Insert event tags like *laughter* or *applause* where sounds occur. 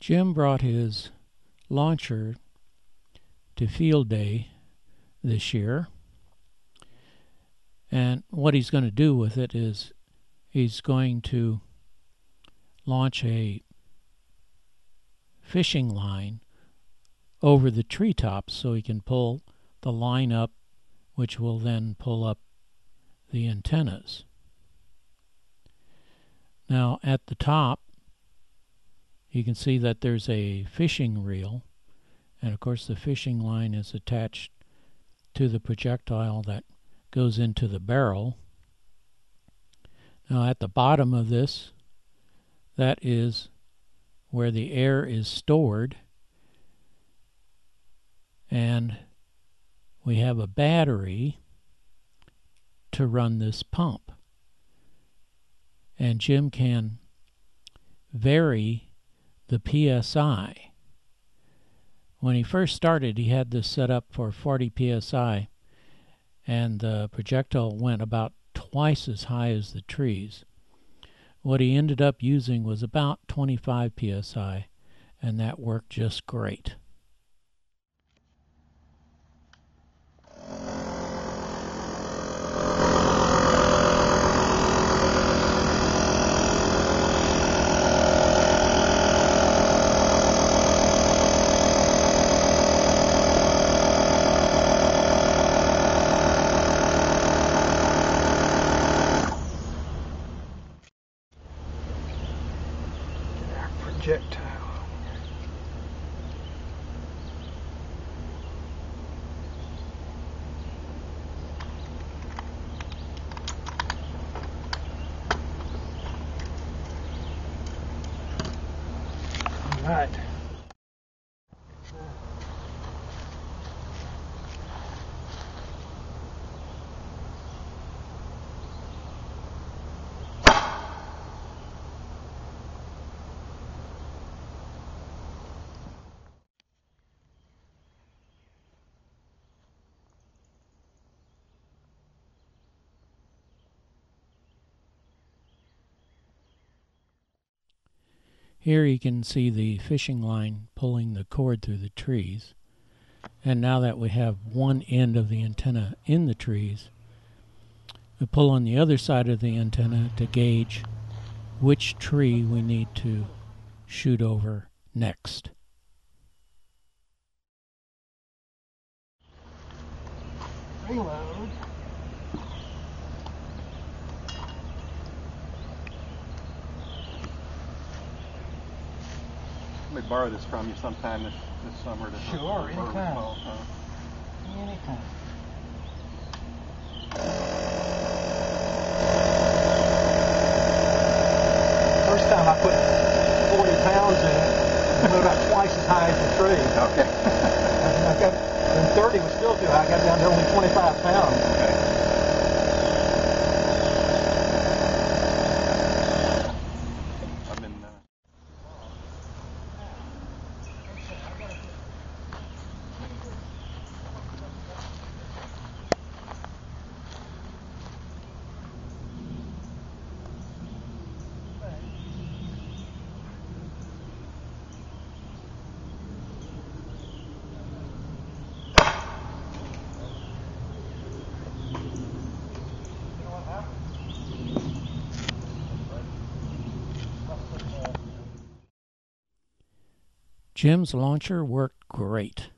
Jim brought his launcher to field day this year. And what he's going to do with it is he's going to launch a fishing line over the treetops so he can pull the line up, which will then pull up the antennas. Now at the top, you can see that there's a fishing reel, and of course the fishing line is attached to the projectile that goes into the barrel. Now at the bottom of this, that is where the air is stored and we have a battery to run this pump. And Jim can vary the PSI. When he first started, he had this set up for 40 PSI, and the projectile went about twice as high as the trees. What he ended up using was about 25 PSI, and that worked just great. Projectile. All right. Here you can see the fishing line pulling the cord through the trees. And now that we have one end of the antenna in the trees, we pull on the other side of the antenna to gauge which tree we need to shoot over next. Reload. Let me borrow this from you sometime this, this summer. To Sure, for anytime. fall, so. Anytime. First time I put 40 pounds in it, it went about twice as high as the tree. Okay. And *laughs* I got, and 30 was still too high. I got down to only 25 pounds. okay. Jim's launcher worked great.